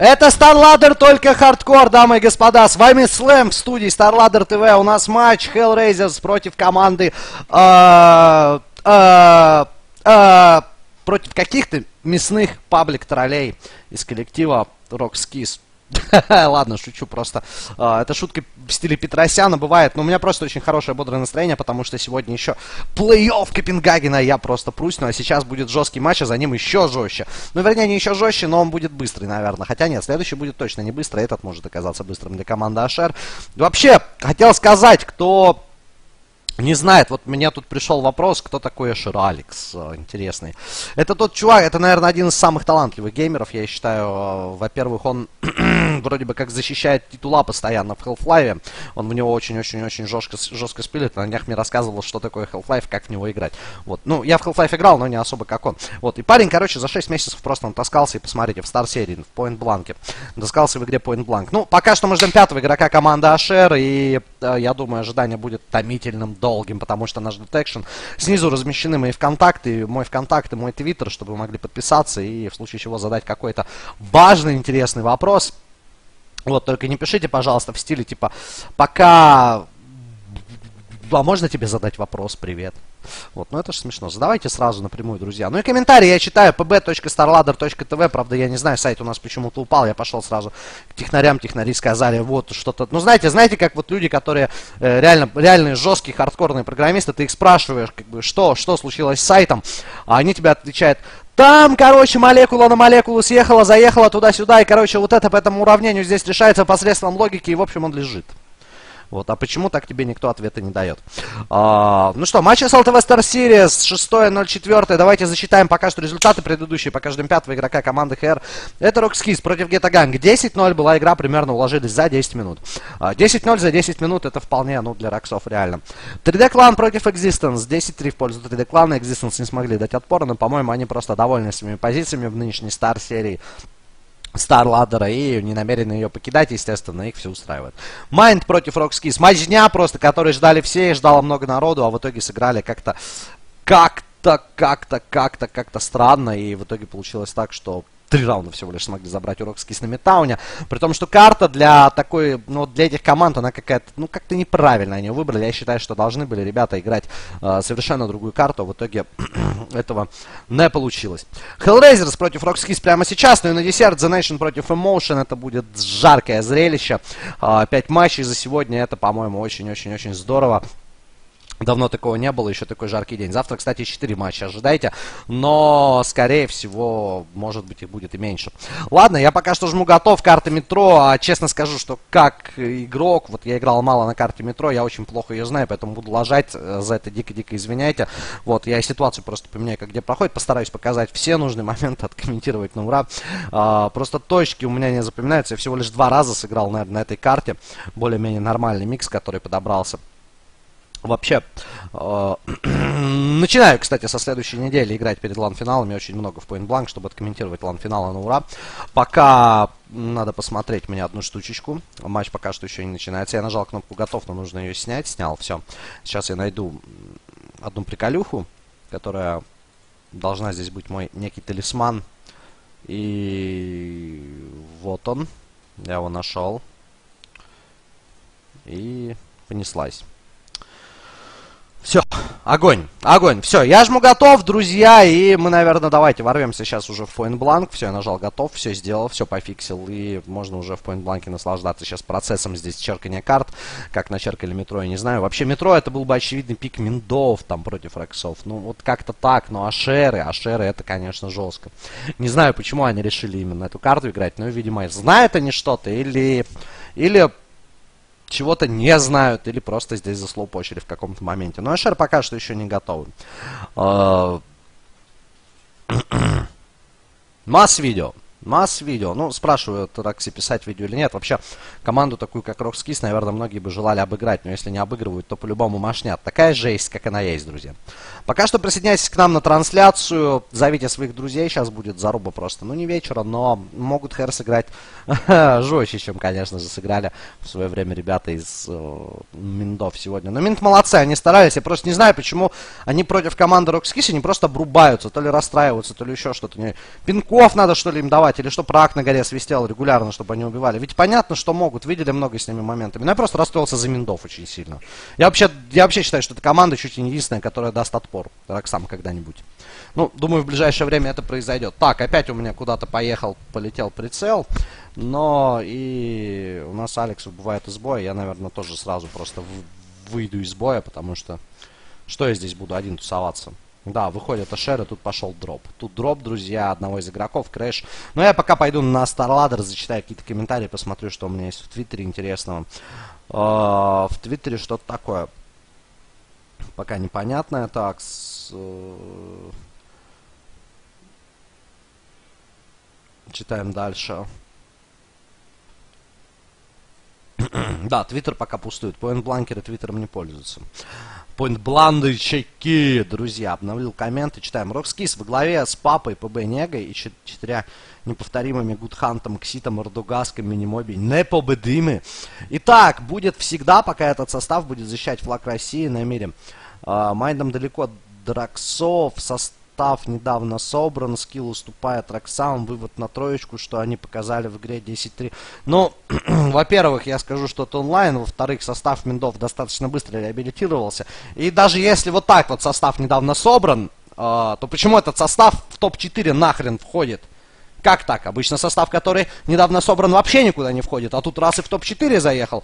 Это StarLadder, только хардкор, дамы и господа. С вами Слэм в студии StarLadder TV. У нас матч Hellraisers против команды... Э, э, э, против каких-то мясных паблик-троллей из коллектива Rox.Kis. Ладно, шучу просто. А, это шутка в стиле Петросяна бывает, но у меня просто очень хорошее бодрое настроение, потому что сегодня еще плей-офф Копенгагена, я просто прусь, ну а сейчас будет жесткий матч, а за ним еще жестче. Ну, вернее, не еще жестче, но он будет быстрый, наверное. Хотя нет, следующий будет точно не быстрый, этот может оказаться быстрым для команды Ашер. Вообще, хотел сказать, кто не знает, вот меня тут пришел вопрос, кто такой Эшер Алекс, э, интересный. Это тот чувак, это, наверное, один из самых талантливых геймеров, я считаю. Э, во-первых, он вроде бы как защищает титула постоянно в Half-Life. Он в него очень-очень-очень жестко, жестко спилит. На днях мне рассказывал, что такое Half-Life, как в него играть. Вот. Ну, я в Half-Life играл, но не особо как он. Вот. И парень, короче, за 6 месяцев просто он таскался, и посмотрите, в Star-серии, в Point Blank. Таскался в игре Point Blank. Ну, пока что мы ждем пятого игрока команды Ашер, и я думаю, ожидание будет томительным, долгим, потому что наш детекшн. Снизу размещены мои ВКонтакты, мой ВКонтакт и мой Твиттер, чтобы вы могли подписаться и в случае чего задать какой-то важный, интересный вопрос. Вот, только не пишите, пожалуйста, в стиле типа, пока а можно тебе задать вопрос? Привет. Вот, ну это же смешно. Задавайте сразу напрямую, друзья. Ну и комментарии я читаю pb.starladder.tv. Правда, я не знаю, сайт у нас почему-то упал. Я пошел сразу к технарям, технари сказали, вот что-то. Ну знаете, знаете, как вот люди, которые э, реально, реальные жесткие хардкорные программисты, ты их спрашиваешь, как бы, что, что случилось с сайтом, а они тебе отвечают, там, короче, молекула на молекулу съехала, заехала туда-сюда, и, короче, вот это по этому уравнению здесь решается посредством логики, и, в общем, он лежит. Вот, а почему так тебе никто ответа не дает? А, ну что, матч SLTV Star Series 6-0-4. Давайте засчитаем пока что результаты предыдущие. Пока ждем пятого игрока команды ХР. Это Rockskis против Гетаганг. 10-0 была игра, примерно уложились за 10 минут. 10-0 а, за 10 минут это вполне, ну, для Роксов реально. 3D Clan против Existence. 10-3 в пользу 3D Clan. Existence не смогли дать отпора, но, по-моему, они просто довольны своими позициями в нынешней Star серии. StarLadder'а и не намерены ее покидать, естественно, их все устраивает. Mind против Rox.Kis. Матч дня просто, который ждали все и ждало много народу, а в итоге сыграли как-то, как-то, как-то, как-то, как-то странно, и в итоге получилось так, что три раунда всего лишь смогли забрать у Rox'ов на Мидтауне. При том, что карта для такой, ну, для этих команд, она какая-то, ну, как-то неправильно они выбрали. Я считаю, что должны были ребята играть э, совершенно другую карту. В итоге этого не получилось. Hellraisers против Rockskis прямо сейчас. Ну и на десерт The Nation против Emotion. Это будет жаркое зрелище. Э, пять матчей за сегодня. Это, по-моему, очень-очень-очень здорово. Давно такого не было, еще такой жаркий день. Завтра, кстати, 4 матча ожидайте, но, скорее всего, может быть, их будет и меньше. Ладно, я пока что жму готов, карта метро, а честно скажу, что как игрок, вот я играл мало на карте метро, я очень плохо ее знаю, поэтому буду ложать, э, за это дико-дико извиняйте. Вот, я ситуацию просто поменяю, как где проходит, постараюсь показать все нужные моменты, откомментировать на ура. А, просто точки у меня не запоминаются, я всего лишь два раза сыграл, наверное, на этой карте, более-менее нормальный микс, который подобрался. Вообще, э, начинаю, кстати, со следующей недели играть перед лан-финалами очень много в Point чтобы откомментировать лан-финалы на ура. Пока надо посмотреть мне одну штучечку. Матч пока что еще не начинается. Я нажал кнопку готов, но нужно ее снять. Снял, все. Сейчас я найду одну приколюху, которая должна здесь быть мой некий талисман. И вот он. Я его нашел. И понеслась. Все, огонь, огонь. Все, я жму готов, друзья, и мы, наверное, давайте ворвемся сейчас уже в Blank. Все, я нажал готов, все сделал, все пофиксил, и можно уже в Blank наслаждаться сейчас процессом здесь черкания карт, как начеркали метро, я не знаю. Вообще, метро это был бы очевидный пик миндов там против рексов. Ну, вот как-то так, но ашеры, ашеры это, конечно, жестко. Не знаю, почему они решили именно эту карту играть, но, видимо, знают они что-то, или... Или чего-то не знают или просто здесь заслоупочили в каком-то моменте. Но Эшер пока что еще не готовы. А, Масс-видео. Масс-видео. Ну, спрашивают, Рокси писать видео или нет. Вообще, команду такую, как Rox.Kis, наверное, многие бы желали обыграть. Но если не обыгрывают, то по-любому мешнят. Такая жесть, как она есть, друзья. Пока что присоединяйтесь к нам на трансляцию. Зовите своих друзей. Сейчас будет заруба просто. Ну, не вечера, но могут HR сыграть жестче, чем, конечно же, сыграли в свое время ребята из э, Mind'ов сегодня. Но Mind молодцы, они старались. Я просто не знаю, почему они против команды Rox.Kis, они просто обрубаются. То ли расстраиваются, то ли еще что-то. Пинков надо, что ли, им давать или что прак на горе свистел регулярно, чтобы они убивали. Ведь понятно, что могут, видели много с ними моментами. Но я просто расстроился за Миндов очень сильно. Я вообще, я вообще считаю, что это команда чуть ли не единственная, которая даст отпор Роксам когда-нибудь. Ну, думаю, в ближайшее время это произойдет. Так, опять у меня куда-то поехал, полетел прицел. Но и у нас Алекс убывает из боя. Я, наверное, тоже сразу просто выйду из боя, потому что... Что я здесь буду один тусоваться? Да, выходит Ашер, и тут пошел дроп. Тут дроп, друзья, одного из игроков, crash. Но я пока пойду на StarLadder, зачитаю какие-то комментарии, посмотрю, что у меня есть в Twitter'е интересного. Uh, в Twitter'е что-то такое. Пока непонятное. Так, с, uh... читаем дальше. да, Twitter пока пустует. Point Blank'еры Twitter'ом не пользуются. Point Blank'овчики, друзья. Обновил комменты, читаем. Rox.Kis во главе с папой ПБ Негой и четырьмя неповторимыми Гудхантом, Кситом, Ордугаском, Минимоби непобедимы. Итак, будет всегда, пока этот состав будет защищать флаг России на мире. А, Mind'ам далеко до Rox'ов, состав недавно собран, скилл уступает Rox'ам, вывод на троечку, что они показали в игре 10-3. Ну, во-первых, я скажу, что это онлайн, во-вторых, состав Миндов достаточно быстро реабилитировался. И даже если вот так вот состав недавно собран, э, то почему этот состав в топ-4 нахрен входит? Как так? Обычно состав, который недавно собран, вообще никуда не входит, а тут раз и в топ-4 заехал.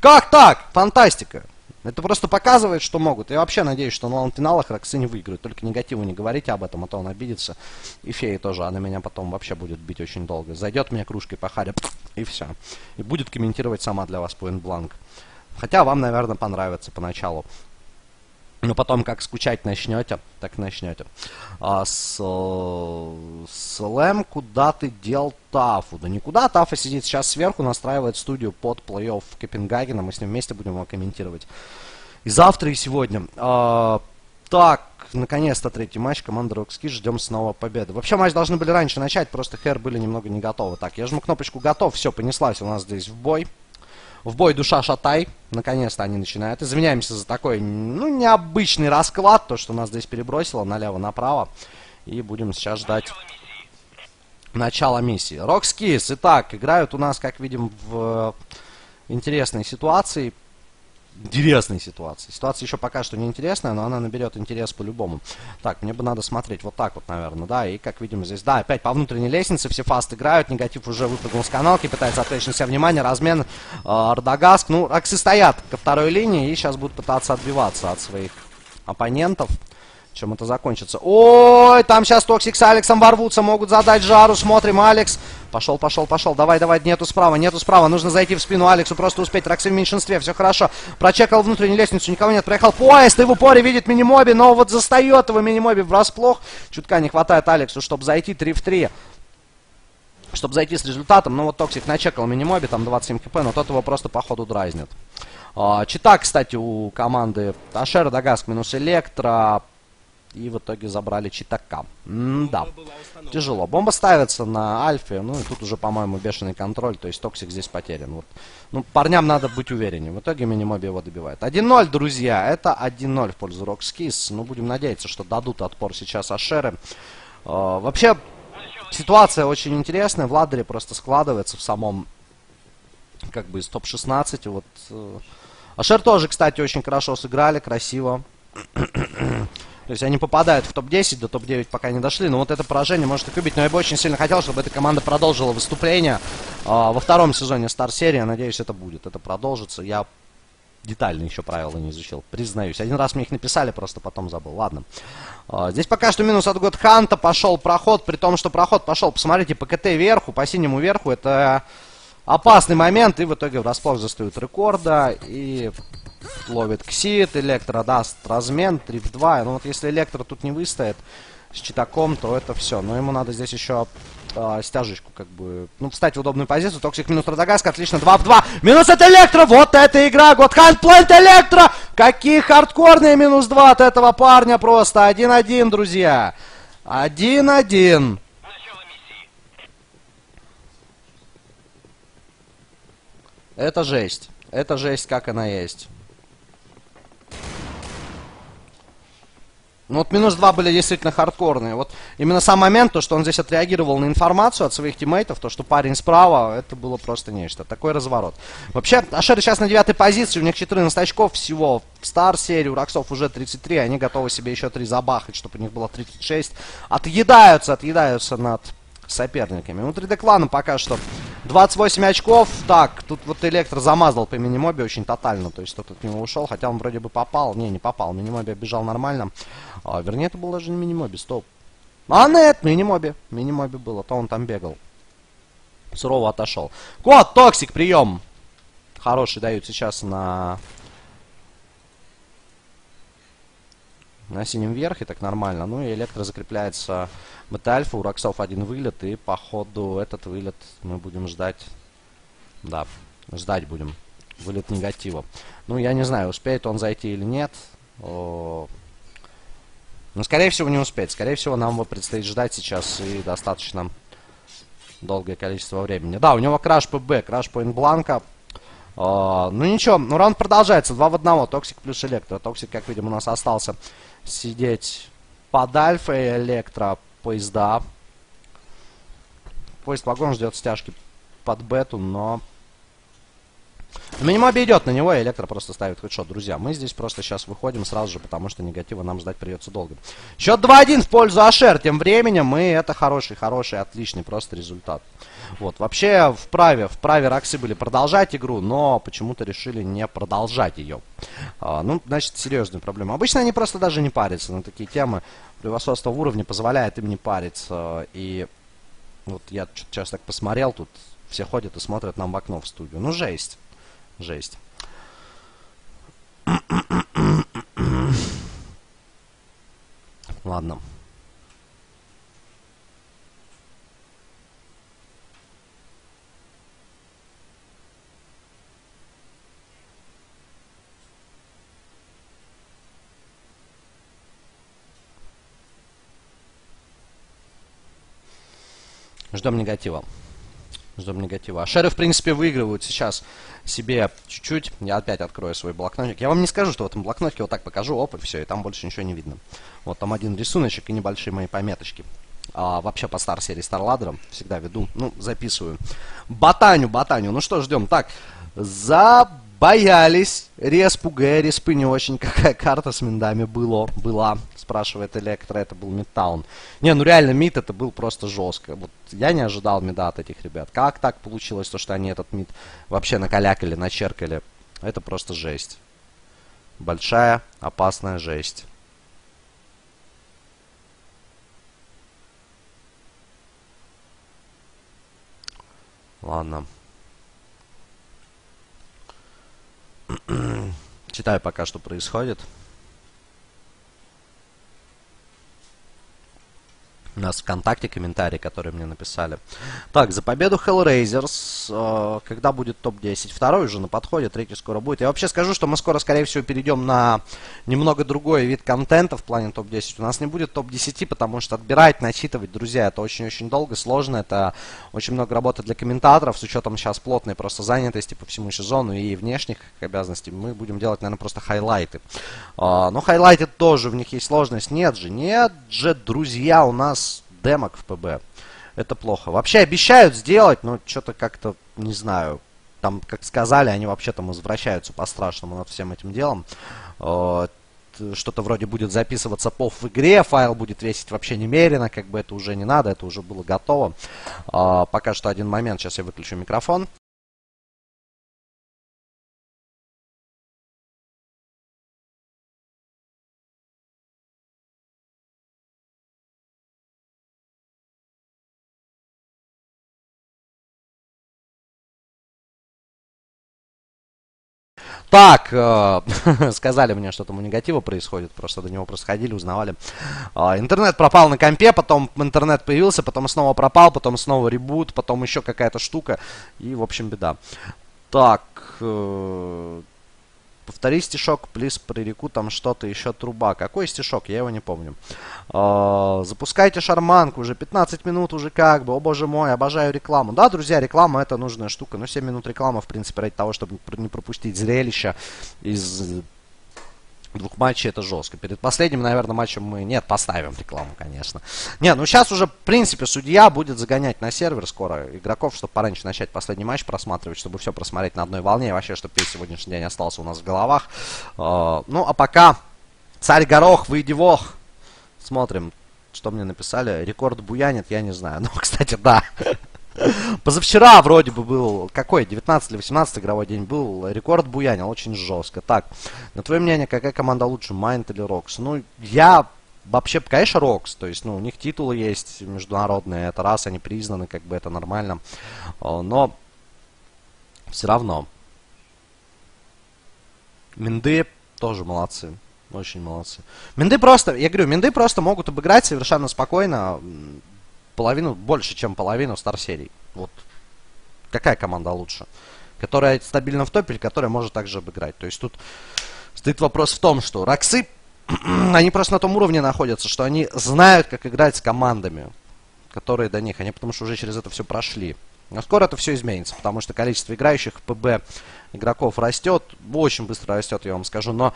Как так? Фантастика. Это просто показывает, что могут. Я вообще надеюсь, что на финалах Роксы не выиграют. Только негативу не говорите об этом, а то он обидится. И феи тоже, она меня потом вообще будет бить очень долго. Зайдет мне кружкой по харе, и все. И будет комментировать сама для вас Point Blank. Хотя вам, наверное, понравится поначалу. Но потом, как скучать начнете, так начнете. А, с, Слэм, куда ты дел Тафу? Да никуда, Тафа сидит сейчас сверху, настраивает студию под плей-офф Копенгагена. Мы с ним вместе будем его комментировать. И завтра, и сегодня. А, так, наконец-то третий матч. Команда Рокски, ждем снова победы. Вообще матч должны были раньше начать, просто Хэр были немного не готовы. Так, я жму кнопочку готов, все, понеслась у нас здесь в бой. В бой душа шатай. Наконец-то они начинают. Извиняемся за такой, ну, необычный расклад. То, что нас здесь перебросило налево-направо. И будем сейчас ждать начала миссии. Рокскис. Итак, играют у нас, как видим, в интересной ситуации интересной ситуации. Ситуация еще пока что не интересная, но она наберет интерес по-любому. Так, мне бы надо смотреть вот так вот, наверное, да, и как видим здесь, да, опять по внутренней лестнице все фаст играют, негатив уже выпрыгнул с каналки, пытается отвлечь на себя внимание, размен, э, Ардагаск, ну, аксы стоят ко второй линии и сейчас будут пытаться отбиваться от своих оппонентов чем это закончится. Ой, там сейчас Токсик с Алексом ворвутся, могут задать жару. Смотрим, Алекс. Пошел, пошел, пошел. Давай, давай, нету справа, нету справа. Нужно зайти в спину Алексу, просто успеть. Рокси в меньшинстве, все хорошо. Прочекал внутреннюю лестницу, никого нет. Проехал поезд, и в упоре видит минимоби, но вот застает его минимоби врасплох. Чутка не хватает Алексу, чтобы зайти 3 в 3 чтобы зайти с результатом. Ну вот Токсик начекал минимоби, там 27 кп, но тот его просто по ходу дразнит. А, чита, кстати, у команды Ашер, Дагаск минус Электро. И в итоге забрали Читака. да, тяжело. Бомба ставится на Альфе. Ну и тут уже, по-моему, бешеный контроль. То есть Токсик здесь потерян. Вот. Ну, парням надо быть увереннее. В итоге Минимоби его добивает. 1-0, друзья. Это 1-0 в пользу Рокскис. Ну, будем надеяться, что дадут отпор сейчас Ашеры. Э, вообще, ситуация очень интересная. В ладере просто складывается в самом, как бы, из топ-16. Вот. Э, Ашер тоже, кстати, очень хорошо сыграли, красиво. То есть они попадают в топ-10, до топ-9 пока не дошли. Но вот это поражение может их убить. Но я бы очень сильно хотел, чтобы эта команда продолжила выступление э, во втором сезоне Star серии. Надеюсь, это будет. Это продолжится. Я детально еще правила не изучил, признаюсь. Один раз мне их написали, просто потом забыл. Ладно. А, здесь пока что минус от Годханта. Пошел проход, при том, что проход пошел, посмотрите, по КТ верху, по синему верху. Это опасный момент. И в итоге врасплох застают рекорда. И ловит Ксит, Электро даст размен 3 в 2. Ну вот если Электро тут не выстоит с читаком, то это все. Но ему надо здесь еще э, стяжечку как бы, ну, встать в удобную позицию. Токсик минус Радагаск, отлично, 2 в 2. Минус от Электро, вот эта игра, Годхант, плент Электро. Какие хардкорные минус 2 от этого парня просто. 1-1, друзья. 1-1. Это жесть. Это жесть, как она есть. Ну вот минус два были действительно хардкорные. Вот именно сам момент, то, что он здесь отреагировал на информацию от своих тиммейтов, то, что парень справа, это было просто нечто. Такой разворот. Вообще, Ашеры сейчас на девятой позиции, у них 14 очков всего. В Стар серии у Роксов уже 33, они готовы себе еще 3 забахать, чтобы у них было 36. Отъедаются, отъедаются над соперниками. У 3D клана пока что 28 очков. Так, тут вот Электро замазал по минимобе очень тотально. То есть кто-то от него ушел, хотя он вроде бы попал. Не, не попал. Минимоби бежал нормально. А, вернее, это был даже не минимоби, стоп. А, нет, минимоби. Минимоби было, то он там бегал. Сурово отошел. Кот, токсик, прием. Хороший дают сейчас на на синем верхе, так нормально. Ну и электро закрепляется Бета-альфа, у Rox'ов один вылет, и по ходу этот вылет мы будем ждать. Да, ждать будем. Вылет негатива. Ну, я не знаю, успеет он зайти или нет. О... Ну, скорее всего, не успеет. Скорее всего, нам предстоит ждать сейчас и достаточно долгое количество времени. Да, у него crash ПБ, crash Point Blank'а. Uh, ну ничего, ну раунд продолжается. Два в одного. Токсик плюс электро. Токсик, как видим, у нас остался сидеть под Альфа и Электро поезда. Поезд вагон ждет стяжки под бету, но... Минимоби идет на него, и Электро просто ставит хедшот. Друзья, мы здесь просто сейчас выходим сразу же, потому что негатива нам ждать придется долго. Счет 2-1 в пользу Ашер тем временем, и это хороший, хороший, отличный просто результат. Вот, вообще вправе, вправе Роксы были продолжать игру, но почему-то решили не продолжать ее. А, ну, значит, серьезная проблема. Обычно они просто даже не парятся на такие темы. Превосходство в уровне позволяет им не париться. И вот я сейчас так посмотрел, тут все ходят и смотрят нам в окно в студию. Ну, жесть. Жесть. Ладно. Ждем негатива. Ждем негатива. А шеры, в принципе, выигрывают сейчас себе чуть-чуть. Я опять открою свой блокнотик. Я вам не скажу, что в этом блокнотике вот так покажу, оп, и все, и там больше ничего не видно. Вот там один рисуночек и небольшие мои пометочки. А, вообще по стар серии Старладером всегда веду, ну, записываю. Ботаню, ботаню. Ну что, ждем. Так, за Боялись. Респу Г, респы не очень. Какая карта с миндами было, была, спрашивает Электро. Это был Мидтаун. Не, ну реально мид это был просто жестко. Вот я не ожидал мида от этих ребят. Как так получилось, то, что они этот мид вообще накалякали, начеркали? Это просто жесть. Большая, опасная жесть. Ладно. Читаю пока, что происходит. У нас ВКонтакте комментарии, которые мне написали. Так, за победу Hellraisers. Э, когда будет топ-10? Второй уже на подходе, третий скоро будет. Я вообще скажу, что мы скоро, скорее всего, перейдем на немного другой вид контента в плане топ-10. У нас не будет топ-10, потому что отбирать, начитывать, друзья, это очень-очень долго, сложно. Это очень много работы для комментаторов, с учетом сейчас плотной просто занятости по всему сезону и внешних обязанностей. Мы будем делать, наверное, просто хайлайты. Э, но хайлайты тоже, в них есть сложность. Нет же, нет же, друзья, у нас демок в ПБ. Это плохо. Вообще обещают сделать, но что-то как-то, не знаю, там, как сказали, они вообще там извращаются по-страшному над всем этим делом. Что-то вроде будет записываться пов в игре, файл будет весить вообще немерено, как бы это уже не надо, это уже было готово. А, пока что один момент, сейчас я выключу микрофон. Так, э, сказали мне, что там у негатива происходит, просто до него просто ходили, узнавали. Э, интернет пропал на компе, потом интернет появился, потом снова пропал, потом снова ребут, потом еще какая-то штука, и, в общем, беда. Так, э, Повтори стишок, плиз, приреку там что-то еще труба. Какой стишок? Я его не помню. Э, запускайте шарманку, уже 15 минут уже как бы. О боже мой, обожаю рекламу. Да, друзья, реклама это нужная штука. Но 7 минут рекламы, в принципе, ради того, чтобы не пропустить зрелище из двух матчей это жестко. Перед последним, наверное, матчем мы нет, поставим рекламу, конечно. Не, ну сейчас уже, в принципе, судья будет загонять на сервер скоро игроков, чтобы пораньше начать последний матч просматривать, чтобы все просмотреть на одной волне, и вообще, чтобы весь сегодняшний день остался у нас в головах. Uh, ну, а пока царь Горох, выйди вох. Смотрим, что мне написали. Рекорд буянит, я не знаю. Ну, кстати, да. Позавчера вроде бы был, какой, 19 или 18 игровой день был, рекорд буянил, очень жестко. Так, на твое мнение, какая команда лучше, Mind или Rox? Ну, я вообще, конечно, Rox, то есть, ну, у них титулы есть международные, это раз, они признаны, как бы это нормально, но все равно. Mind'ы тоже молодцы. Очень молодцы. Mind'ы просто, я говорю, Mind'ы просто могут обыграть совершенно спокойно половину, больше, чем половину StarSeries. Вот какая команда лучше? Которая стабильно в топе или которая может также обыграть? То есть тут стоит вопрос в том, что Роксы, они просто на том уровне находятся, что они знают, как играть с командами, которые до них. Они потому что уже через это все прошли. Но скоро это все изменится, потому что количество играющих в ПБ игроков растет, очень быстро растет, я вам скажу, но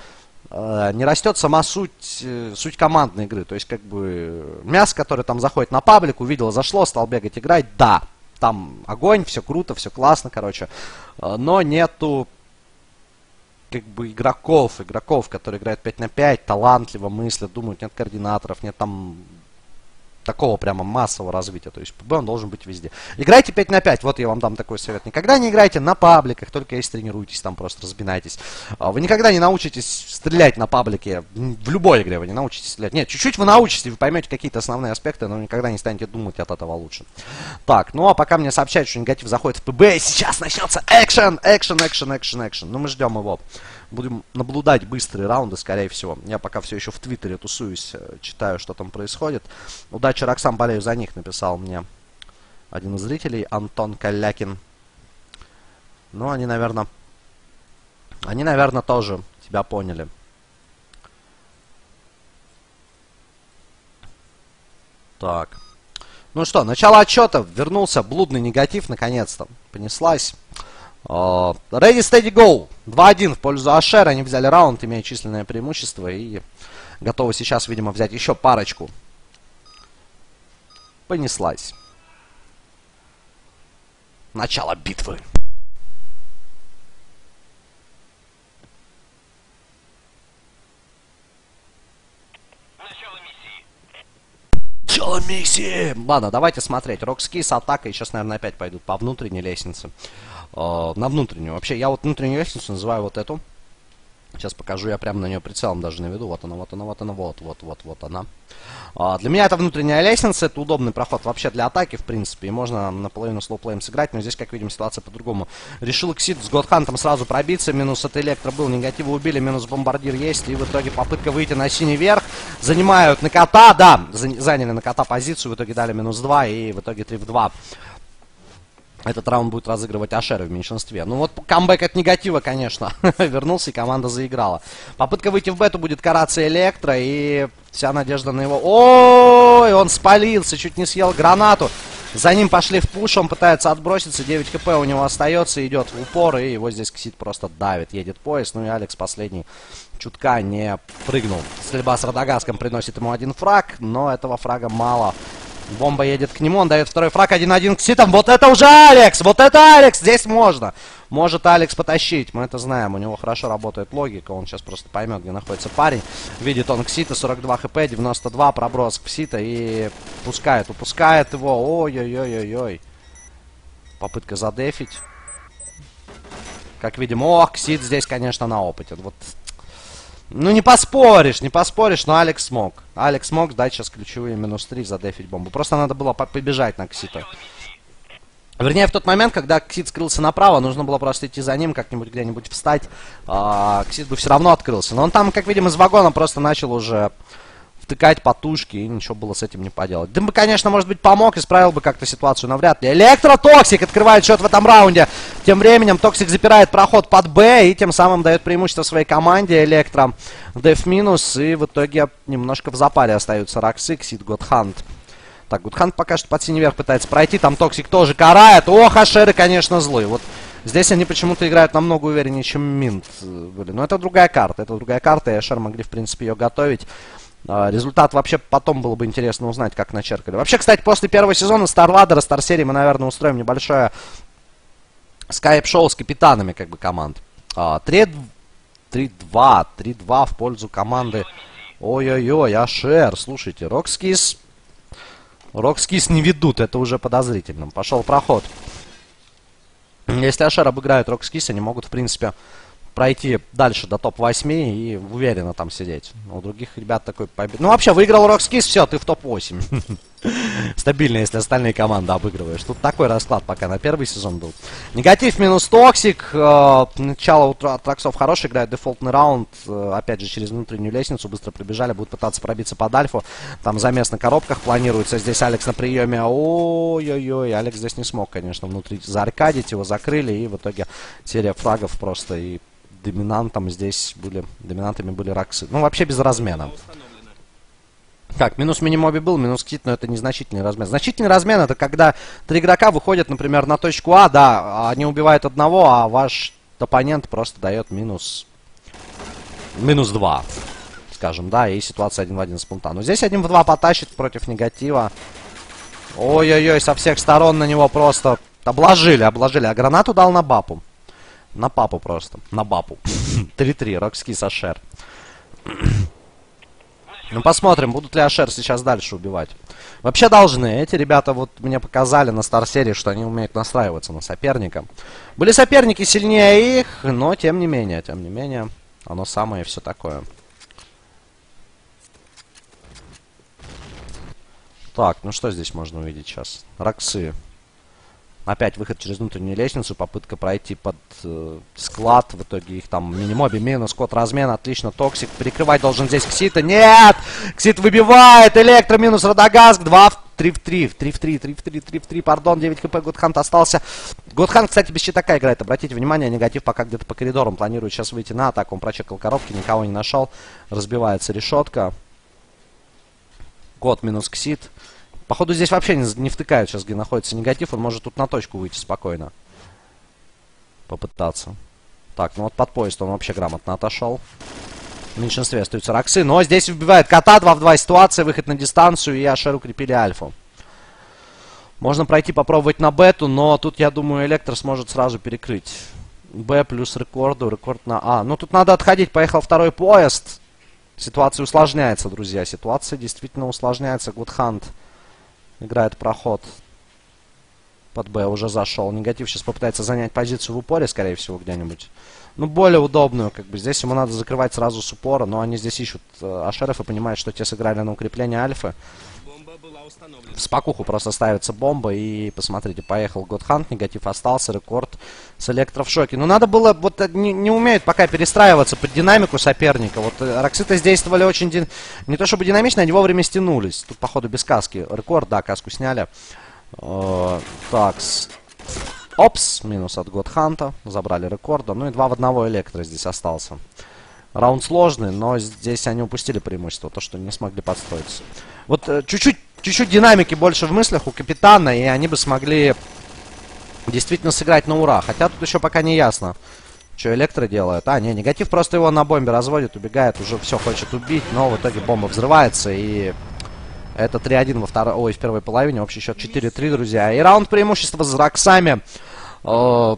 не растет сама суть, э, суть командной игры. То есть, как бы, мясо, которое там заходит на паблик, увидело, зашло, стал бегать, играть, да, там огонь, все круто, все классно, короче. Э, но нету как бы игроков, игроков, которые играют 5 на 5, талантливо мыслят, думают, нет координаторов, нет там такого прямо массового развития. То есть ПБ он должен быть везде. Играйте 5 на 5. Вот я вам дам такой совет. Никогда не играйте на пабликах, только если тренируйтесь, там просто разбинайтесь. А вы никогда не научитесь стрелять на паблике. В любой игре вы не научитесь стрелять. Нет, чуть-чуть вы научитесь, вы поймете какие-то основные аспекты, но никогда не станете думать от этого лучше. Так, ну а пока мне сообщают, что негатив заходит в ПБ, сейчас начнется экшен, экшен, экшен, экшен, экшен. Ну мы ждем его. Будем наблюдать быстрые раунды, скорее всего. Я пока все еще в Твиттере тусуюсь, э, читаю, что там происходит. Удачи, Роксам, болею за них, написал мне один из зрителей, Антон Калякин. Ну, они, наверное... Они, наверное, тоже тебя поняли. Так. Ну что, начало отчета. Вернулся блудный негатив, наконец-то. Понеслась. Uh, ready, steady, go. 2-1 в пользу Ашер. Они взяли раунд, имея численное преимущество. И готовы сейчас, видимо, взять еще парочку. Понеслась. Начало битвы. Начало миссии! Ладно, давайте смотреть. Рокски с атакой сейчас, наверное, опять пойдут по внутренней лестнице э, на внутреннюю. Вообще, я вот внутреннюю лестницу называю вот эту. Сейчас покажу, я прямо на нее прицелом даже наведу. Вот она, вот она, вот она, вот, вот, вот, вот она. А, для меня это внутренняя лестница, это удобный проход вообще для атаки, в принципе. И можно наполовину слоуплеем сыграть, но здесь, как видим, ситуация по-другому. Решил Ксит с Годхантом сразу пробиться. Минус от Электро был, негативы убили, минус бомбардир есть. И в итоге попытка выйти на синий верх. Занимают на кота, да, заняли на кота позицию, в итоге дали минус 2 и в итоге 3 в 2 этот раунд будет разыгрывать Ашера в меньшинстве. Ну вот камбэк от негатива, конечно. Вернулся и команда заиграла. Попытка выйти в бету будет караться Электро. И вся надежда на его... Ой, он спалился, чуть не съел гранату. За ним пошли в пуш, он пытается отброситься. 9 кп у него остается, идет в упор. И его здесь Ксит просто давит. Едет поезд. Ну и Алекс последний чутка не прыгнул. Стрельба с Радагаском приносит ему один фраг. Но этого фрага мало. Бомба едет к нему, он дает второй фраг, 1-1 к Ситам. Вот это уже Алекс! Вот это Алекс! Здесь можно. Может Алекс потащить, мы это знаем. У него хорошо работает логика, он сейчас просто поймет, где находится парень. Видит он Ксита, 42 хп, 92, проброс Ксита и пускает, упускает его. Ой-ой-ой-ой-ой. Попытка задефить. Как видим, ох, Ксит здесь, конечно, на опыте. Вот ну, не поспоришь, не поспоришь, но Алекс смог. Алекс смог дать сейчас ключевые минус 3, задефить бомбу. Просто надо было побежать на Ксита. Вернее, в тот момент, когда Ксит скрылся направо, нужно было просто идти за ним, как-нибудь где-нибудь встать. А, Ксит бы все равно открылся. Но он там, как видим, из вагона просто начал уже втыкать потушки, и ничего было с этим не поделать. Дым бы, конечно, может быть, помог, исправил бы как-то ситуацию, навряд ли. Электротоксик открывает счет в этом раунде. Тем временем Токсик запирает проход под Б, и тем самым дает преимущество своей команде. Электро деф минус, и в итоге немножко в запаре остаются Роксы, Ксид, Годхант. Так, Гудхант пока что под синий верх пытается пройти, там Токсик тоже карает. Ох, Ашеры, конечно, злые. Вот здесь они почему-то играют намного увереннее, чем Минт были. Но это другая карта, это другая карта, и Ашер могли, в принципе, ее готовить. А, результат вообще потом было бы интересно узнать, как начеркали. Вообще, кстати, после первого сезона StarLadder, Star-серии мы, наверное, устроим небольшое скайп-шоу с капитанами, как бы, команд. 3-2, 3-2 в пользу команды. Ой-ой-ой, Ашер, слушайте, Рокскис... Рокскис не ведут, это уже подозрительно. Пошел проход. Если Ашер обыграет Рокскис, они могут, в принципе, пройти дальше до топ-8 и уверенно там сидеть. У других ребят такой побед... Ну, вообще, выиграл Рокскис, все, ты в топ-8. Стабильно, если остальные команды обыгрываешь. Тут такой расклад пока на первый сезон был. Негатив минус Токсик. Э, начало у Роксов хороший, играет дефолтный раунд. Э, опять же, через внутреннюю лестницу быстро прибежали. Будут пытаться пробиться под Альфу. Там замес на коробках планируется. Здесь Алекс на приеме. Ой-ой-ой. Алекс здесь не смог, конечно, внутри зааркадить. Его закрыли. И в итоге серия фрагов просто и доминантом здесь были, доминантами были Роксы. Ну, вообще без размена. Так, минус минимоби был, минус кит, но это незначительный размен. Значительный размен это когда три игрока выходят, например, на точку А, да, они убивают одного, а ваш оппонент просто дает минус минус 2, скажем, да, и ситуация один в один с пункта. Но здесь один в 2 потащит против негатива. Ой-ой-ой, со всех сторон на него просто обложили, обложили. А гранату дал на бапу. На папу просто. На бапу. 3-3, Рокски Сашер. Ну, посмотрим, будут ли Ашер сейчас дальше убивать. Вообще должны. Эти ребята вот мне показали на Стар-серии, что они умеют настраиваться на соперника. Были соперники сильнее их, но тем не менее, тем не менее, оно самое все такое. Так, ну что здесь можно увидеть сейчас? Роксы. Опять выход через внутреннюю лестницу, попытка пройти под э, склад. В итоге их там минимоби минус, код размен, отлично. Токсик перекрывать должен здесь Ксита. Нет! Ксит выбивает! Электро минус Радагаск. 2 в 3 в 3, 3 в 3, 3 в 3, 3 в 3, пардон, 9 хп, Годхант остался. Годхант, кстати, без щитака играет, обратите внимание, негатив пока где-то по коридорам планирует сейчас выйти на атаку, он прочекал коробки, никого не нашел, разбивается решетка. Год минус Ксит. Походу здесь вообще не, не втыкают сейчас, где находится негатив. Он может тут на точку выйти спокойно. Попытаться. Так, ну вот под поезд он вообще грамотно отошел. В меньшинстве остаются Роксы. Но здесь вбивает кота. 2 в 2 ситуация. Выход на дистанцию. И Ашер укрепили Альфу. Можно пройти попробовать на бету. Но тут, я думаю, Электро сможет сразу перекрыть. Б плюс рекорду. Рекорд на А. Ну тут надо отходить. Поехал второй поезд. Ситуация усложняется, друзья. Ситуация действительно усложняется. Гудхант. Hunt Играет проход под Б, уже зашел. Негатив сейчас попытается занять позицию в упоре, скорее всего, где-нибудь. Ну, более удобную, как бы. Здесь ему надо закрывать сразу с упора, но они здесь ищут э, Ашеров и понимают, что те сыграли на укрепление Альфы. В спакуху просто ставится бомба, и посмотрите, поехал Годхант, негатив остался, рекорд с электро в шоке. Но надо было, вот э, не, не умеют пока перестраиваться под динамику соперника. Вот э, Рокситы действовали очень, дин... не то чтобы динамично, они вовремя стянулись. Тут, походу, без каски. Рекорд, да, каску сняли. Э, такс. Опс, минус от Годханта, забрали рекорда. Ну и два в одного электро здесь остался. Раунд сложный, но здесь они упустили преимущество, то, что не смогли подстроиться. Вот э, чуть-чуть чуть-чуть динамики больше в мыслях у капитана, и они бы смогли действительно сыграть на ура. Хотя тут еще пока не ясно, что Электро делает. А, не, негатив просто его на бомбе разводит, убегает, уже все хочет убить, но в итоге бомба взрывается, и это 3-1 во второй, ой, в первой половине, общий счет 4-3, друзья. И раунд преимущества с Роксами. Э,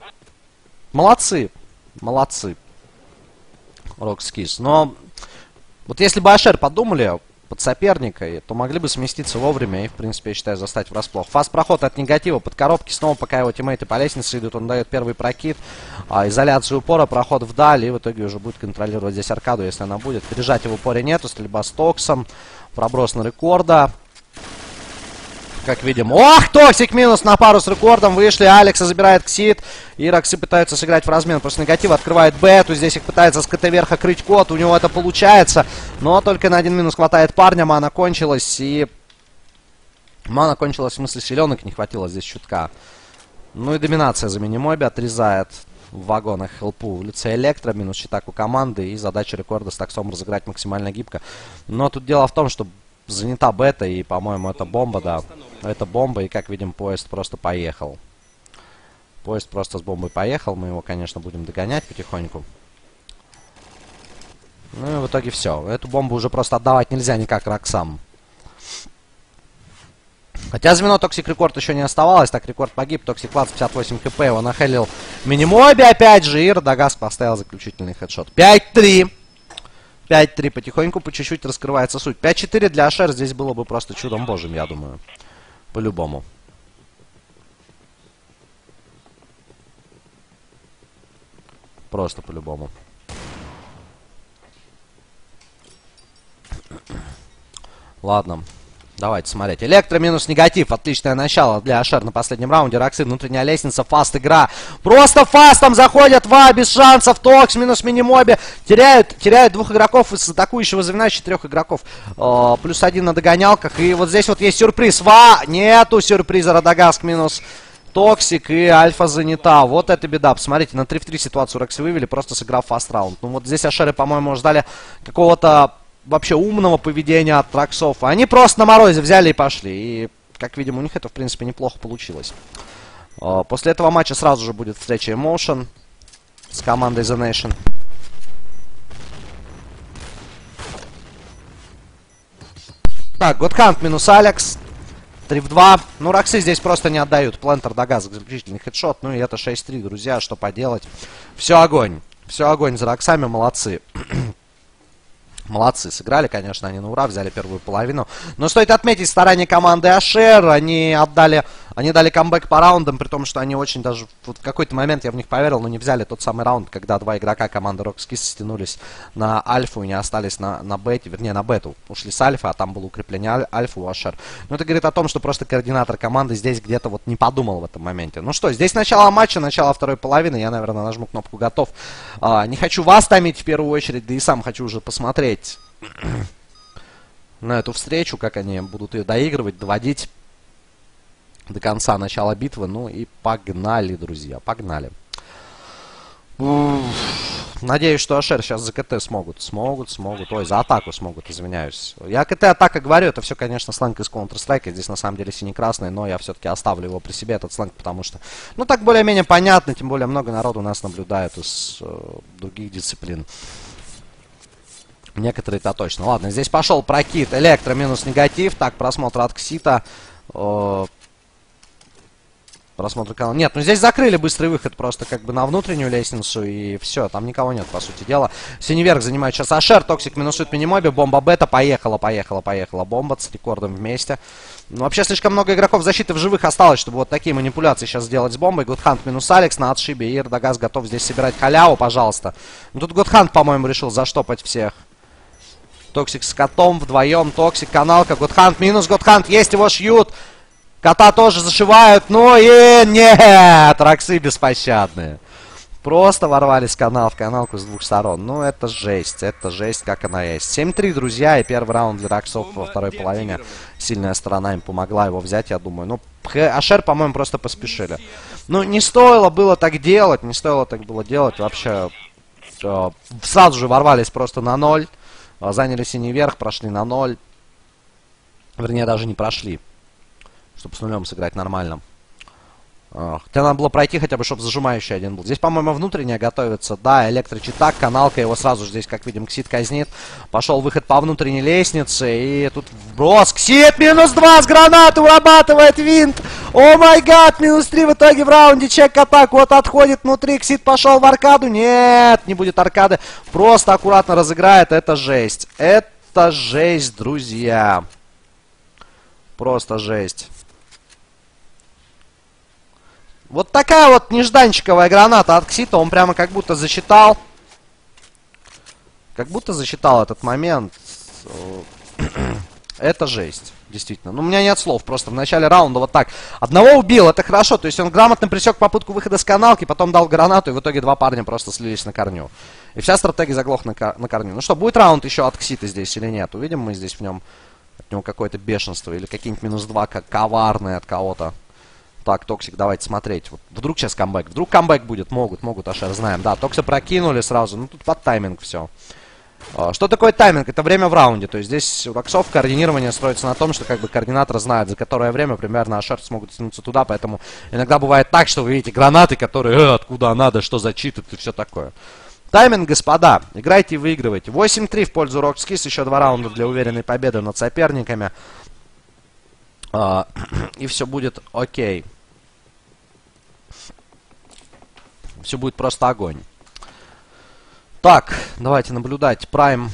молодцы, молодцы. Рокскис. Но вот если бы Ашер подумали, под соперника, то могли бы сместиться вовремя и, в принципе, я считаю, застать врасплох. Фаст-проход от негатива под коробки, снова пока его тиммейты по лестнице идут, он дает первый прокид, а, изоляцию упора, проход вдаль, и в итоге уже будет контролировать здесь аркаду, если она будет. Пережать его упоре нету, стрельба с Токсом, проброс на рекорда. Как видим. Ох, Токсик минус на пару с рекордом. Вышли. Алекса забирает Ксит. И Роксы пытаются сыграть в размен. Просто негатив открывает Бету. Здесь их пытается с КТ верха крыть код. У него это получается. Но только на один минус хватает парня. Мана кончилась. И... Мана кончилась в смысле силенок. Не хватило здесь чутка. Ну и доминация за минимоби отрезает в вагонах help у в лице Электро, минус щитак у команды, и задача рекорда с Токсом разыграть максимально гибко. Но тут дело в том, что занята бета, и, по-моему, это бомба, да. Это бомба, и, как видим, поезд просто поехал. Поезд просто с бомбой поехал. Мы его, конечно, будем догонять потихоньку. Ну и в итоге все. Эту бомбу уже просто отдавать нельзя никак Роксам. Хотя звено Токсик Рекорд еще не оставалось. Так, Рекорд погиб. Токсик last 58 HP. Его нахелил Минимоби опять же. И Радагас поставил заключительный хедшот. 5-3. 5-3 потихоньку, по чуть-чуть раскрывается суть. 5-4 для Ашер здесь было бы просто чудом божьим, я думаю. По-любому. Просто по-любому. Ладно. Давайте смотреть. Электро минус негатив. Отличное начало для Ашер на последнем раунде. Роксы, внутренняя лестница, fast игра. Просто fast ом заходят два без шансов. Токс минус минимоби. Теряют, теряют двух игроков из атакующего звена, четырех игроков. Э, плюс один на догонялках. И вот здесь вот есть сюрприз. Ва! Нету сюрприза. Радагас минус Токсик и Альфа занята. Вот это беда. Посмотрите, на 3 в 3 ситуацию Роксы вывели, просто сыграв fast раунд. Ну вот здесь Ашеры, по-моему, ждали какого-то вообще умного поведения от Роксов. Они просто на морозе взяли и пошли. И, как видим, у них это, в принципе, неплохо получилось. А, после этого матча сразу же будет встреча Emotion с командой The Nation. Так, Годхант минус Алекс. 3 в 2. Ну, Роксы здесь просто не отдают. Плентер до газа, заключительный хедшот. Ну и это 6-3, друзья, что поделать. Все огонь. Все огонь за Роксами, молодцы. Молодцы, сыграли, конечно, они на ура, взяли первую половину. Но стоит отметить старания команды Ашер. Они отдали они дали камбэк по раундам, при том, что они очень даже... Вот в какой-то момент я в них поверил, но не взяли тот самый раунд, когда два игрока команды Rockskis стянулись на альфу и не остались на, на бете, вернее, на бету. Ушли с альфа, а там было укрепление аль альфа у Ашер. Но это говорит о том, что просто координатор команды здесь где-то вот не подумал в этом моменте. Ну что, здесь начало матча, начало второй половины. Я, наверное, нажму кнопку «Готов». А, не хочу вас томить в первую очередь, да и сам хочу уже посмотреть на эту встречу, как они будут ее доигрывать, доводить до конца начала битвы. Ну и погнали, друзья, погнали. Надеюсь, что Ашер сейчас за КТ смогут. Смогут, смогут. Ой, за атаку смогут, извиняюсь. Я КТ атака говорю, это все, конечно, сленг из Counter-Strike. Здесь на самом деле синий-красный, но я все-таки оставлю его при себе, этот сленг, потому что, ну, так более-менее понятно, тем более много народу нас наблюдает из э, других дисциплин. Некоторые-то точно. Ладно, здесь пошел прокид. Электро минус негатив. Так, просмотр от Ксита. Просмотра канала. Нет, ну здесь закрыли быстрый выход просто как бы на внутреннюю лестницу и все, там никого нет, по сути дела. Синеверх занимает сейчас Ашер, Токсик минусует минимоби, бомба бета, поехала, поехала, поехала. Бомба с рекордом вместе. Ну, вообще слишком много игроков защиты в живых осталось, чтобы вот такие манипуляции сейчас сделать с бомбой. Гудхант минус Алекс на отшибе, и Радагас готов здесь собирать халяву, пожалуйста. Ну, тут Гудхант, по-моему, решил заштопать всех. Токсик с котом вдвоем, Токсик, каналка, Гудхант минус Гудхант, есть его шьют. Кота тоже зашивают. Ну и нет, роксы беспощадные. Просто ворвались канал, в каналку с двух сторон. Ну, это жесть, это жесть, как она есть. 7-3, друзья, и первый раунд для Роксов во второй половине. Сильная сторона им помогла его взять, я думаю. Ну, Ашер, по-моему, просто поспешили. Ну, не стоило было так делать, не стоило так было делать. Вообще, э, сразу же ворвались просто на ноль. Э, заняли синий верх, прошли на ноль. Вернее, даже не прошли чтобы с нулем сыграть нормально. Хотя надо было пройти хотя бы, чтобы зажимающий один был. Здесь, по-моему, внутренняя готовится. Да, электрочитак, каналка его сразу же здесь, как видим, Ксит казнит. Пошел выход по внутренней лестнице. И тут вброс. Ксит минус два с гранаты урабатывает винт. О май гад, минус три в итоге в раунде. Чек атак вот отходит внутри. Ксит пошел в аркаду. Нет, не будет аркады. Просто аккуратно разыграет. Это жесть. Это жесть, друзья. Просто жесть. Вот такая вот нежданчиковая граната от Ксита. Он прямо как будто засчитал. Как будто засчитал этот момент. Это жесть. Действительно. Ну, у меня нет слов. Просто в начале раунда вот так. Одного убил, это хорошо. То есть он грамотно пресек попытку выхода с каналки, потом дал гранату, и в итоге два парня просто слились на корню. И вся стратегия заглох на, на корню. Ну что, будет раунд еще от Ксита здесь или нет? Увидим мы здесь в нем от него какое-то бешенство или какие-нибудь минус два, как коварные от кого-то. Так, Токсик, давайте смотреть. Вот, вдруг сейчас камбэк. Вдруг камбэк будет. Могут, могут, Ашер, знаем. Да, Токса прокинули сразу. Ну, тут под тайминг все. А, что такое тайминг? Это время в раунде. То есть здесь у Роксов координирование строится на том, что как бы координатор знает, за которое время примерно Ашер смогут тянуться туда. Поэтому иногда бывает так, что вы видите гранаты, которые э, откуда надо, что зачитывают и все такое. Тайминг, господа. Играйте и выигрывайте. 8-3 в пользу Рокскис. Еще два раунда для уверенной победы над соперниками. А, и все будет окей. Все будет просто огонь. Так, давайте наблюдать. Прайм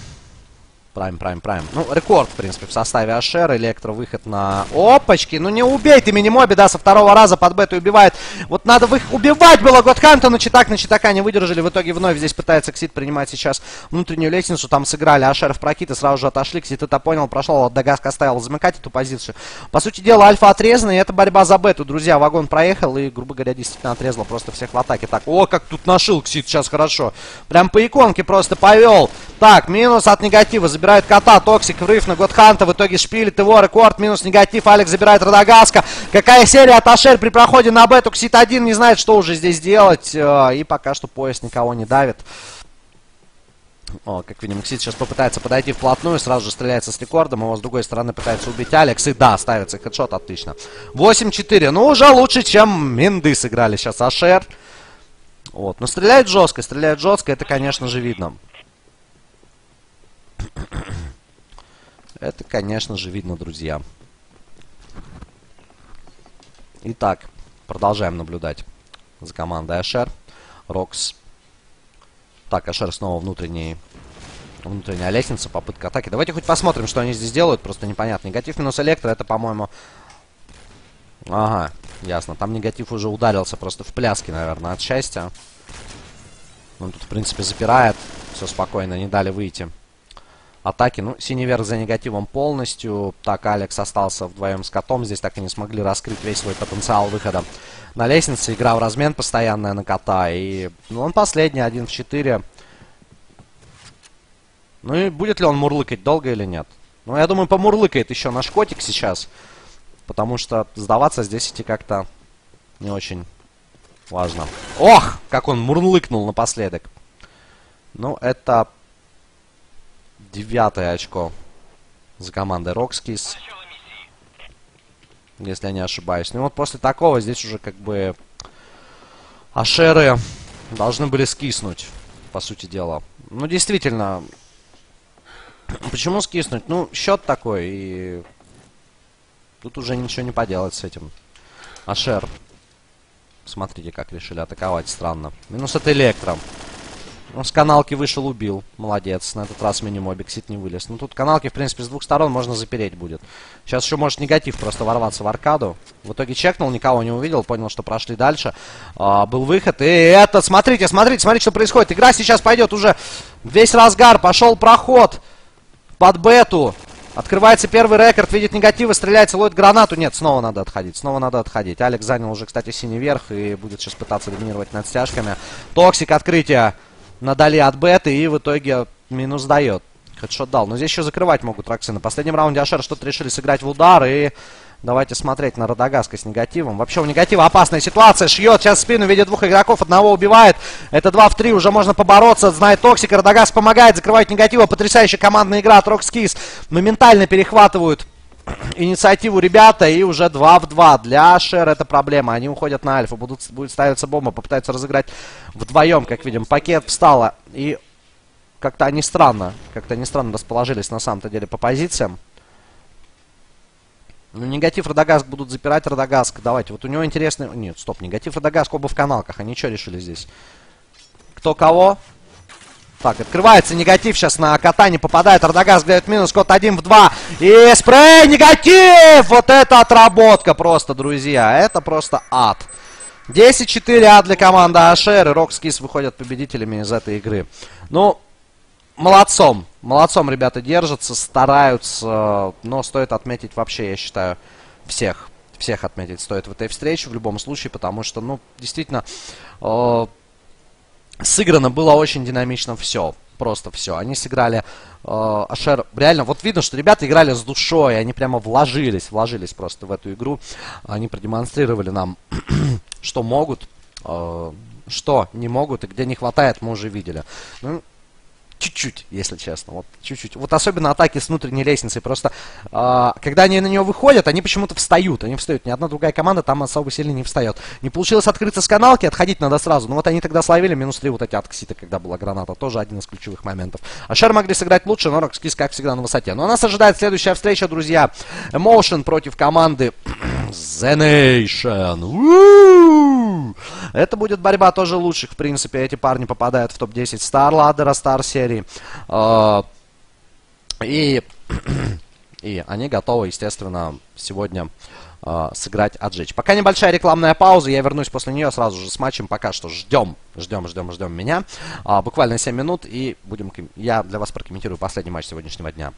Прайм, прайм, прайм. Ну, рекорд, в принципе, в составе Ашер. Электро, выход на... Опачки! Ну не убей ты Минимоби, да, со второго раза под бету убивает. Вот надо вы... убивать было Годханта, но Читак на Читака не выдержали. В итоге вновь здесь пытается Ксит принимать сейчас внутреннюю лестницу. Там сыграли Ашер в прокиты, сразу же отошли. Ксит это понял, прошел. Дагаск оставил замыкать эту позицию. По сути дела, Альфа отрезана, и это борьба за бету. Друзья, вагон проехал и, грубо говоря, действительно отрезал просто всех в атаке. Так, о, как тут нашил Ксит сейчас хорошо. Прям по иконке просто повел. Так, минус от негатива. Забирает кота. Токсик, врыв на Годханта. В итоге шпилит его. Рекорд, минус негатив. Алекс забирает Радагаска. Какая серия от HR при проходе на бету. Ксит один не знает, что уже здесь делать. Э, и пока что пояс никого не давит. О, как видим, Ксит сейчас попытается подойти вплотную, сразу же стреляется с рекордом, его с другой стороны пытается убить Алекс, и да, ставится хедшот, отлично. 8-4, ну уже лучше, чем Минды сыграли сейчас HR. Вот, но стреляет жестко, стреляет жестко, это, конечно же, видно. Это, конечно же, видно, друзья. Итак, продолжаем наблюдать за командой Ашер. Рокс. Так, Ашер снова внутренний внутренняя лестница, попытка атаки. Давайте хоть посмотрим, что они здесь делают. Просто непонятно. Негатив минус электро, это, по-моему... Ага, ясно. Там негатив уже ударился просто в пляске, наверное, от счастья. Он тут, в принципе, запирает. Все спокойно, не дали выйти. Атаки, ну, синий вверх за негативом полностью. Так, Алекс остался вдвоем с котом. Здесь так и не смогли раскрыть весь свой потенциал выхода на лестнице. Игра в размен постоянная на кота. И, ну, он последний, один в 4. Ну и будет ли он мурлыкать долго или нет? Ну, я думаю, помурлыкает еще наш котик сейчас. Потому что сдаваться здесь идти как-то не очень важно. Ох, как он мурлыкнул напоследок. Ну, это девятое очко за командой Рокскис. Если я не ошибаюсь. Ну вот после такого здесь уже как бы Ашеры должны были скиснуть, по сути дела. Ну, действительно, Почему скиснуть? Ну, счет такой, и... Тут уже ничего не поделать с этим. Ашер. Смотрите, как решили атаковать, странно. Минус от электро. С каналки вышел, убил. Молодец. На этот раз мини-мобик сит не вылез. Ну, тут каналки, в принципе, с двух сторон можно запереть будет. Сейчас еще может негатив просто ворваться в аркаду. В итоге чекнул, никого не увидел, понял, что прошли дальше. А, был выход. И это, смотрите, смотрите, смотрите, что происходит. Игра сейчас пойдет уже весь разгар. Пошел проход под бету. Открывается первый рекорд, видит негативы, стреляется, ловит гранату. Нет, снова надо отходить, снова надо отходить. Алекс занял уже, кстати, синий верх и будет сейчас пытаться доминировать над стяжками. Токсик открытие надали от беты и в итоге минус дает. Хедшот дал. Но здесь еще закрывать могут Роксы. На последнем раунде HR что-то решили сыграть в удар и Давайте смотреть на Радагаска с негативом. Вообще у негатива опасная ситуация. Шьет сейчас спину, видит двух игроков, одного убивает. Это 2 в 3, уже можно побороться. Знает Токсик, Радагас помогает, закрывает негатива. Потрясающая командная игра от Rox.Kis. Моментально перехватывают инициативу ребята. И уже 2 в 2. Для HR это проблема. Они уходят на альфа. Будут, будет ставиться бомба. Попытаются разыграть вдвоем, как видим. Пакет встала. И как-то они странно, как-то они странно расположились на самом-то деле по позициям. Ну, негатив Радагаск будут запирать Радагаск. Давайте, вот у него интересный... Нет, стоп, негатив Радагаск оба в каналках. Они что решили здесь? Кто кого? Так, открывается негатив сейчас на кота, не попадает. Радагаск дает минус, код 1 в 2. И спрей, негатив! Вот это отработка просто, друзья. Это просто ад. 10-4 ад для команды Ашер. И Рокскис выходят победителями из этой игры. Ну, молодцом. Молодцом ребята держатся, стараются, но стоит отметить вообще, я считаю, всех. Всех отметить стоит в этой встрече в любом случае, потому что, ну, действительно, э, сыграно было очень динамично все. Просто все. Они сыграли э, Ашер. Реально, вот видно, что ребята играли с душой. Они прямо вложились, вложились просто в эту игру. Они продемонстрировали нам, что могут, э, что не могут и где не хватает, мы уже видели. Ну, чуть-чуть, если честно. Вот чуть-чуть. Вот особенно атаки с внутренней лестницей. Просто э, когда они на нее выходят, они почему-то встают. Они встают. Ни одна другая команда там особо сильно не встает. Не получилось открыться с каналки, отходить надо сразу. Ну вот они тогда словили минус 3 вот эти откситы, когда была граната. Тоже один из ключевых моментов. А Шер могли сыграть лучше, но Рокскис, как всегда, на высоте. Но нас ожидает следующая встреча, друзья. Emotion против команды The Nation. Это будет борьба тоже лучших. В принципе, эти парни попадают в топ-10 Star Ladder, Star серии. А, и, и они готовы, естественно, сегодня э, сыграть отжечь. Пока небольшая рекламная пауза, я вернусь после нее сразу же с матчем. Пока что ждем, ждем, ждем, ждем меня. Э, буквально 7 минут и будем, я для вас прокомментирую последний матч сегодняшнего дня.